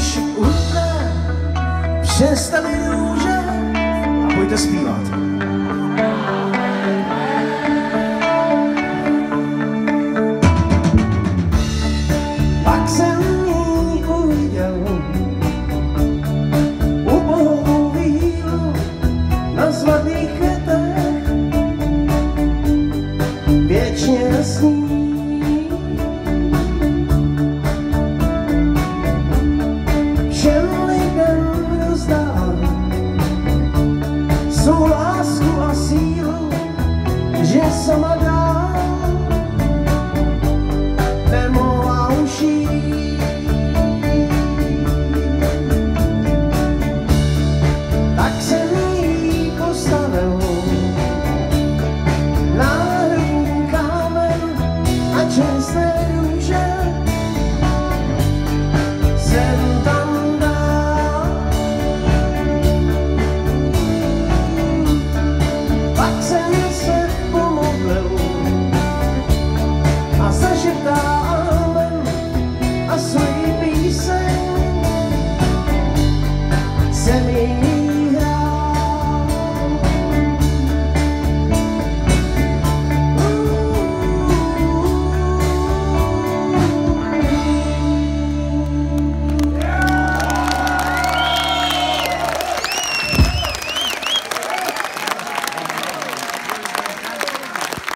když utne, přestane růže a pojďte zpívat. Na zlatých věčně sní. zdá, svou lásku a sílu, že sama dá. tak jsem se pomodlil a zašeptávám a svoji píseň. Jsem jí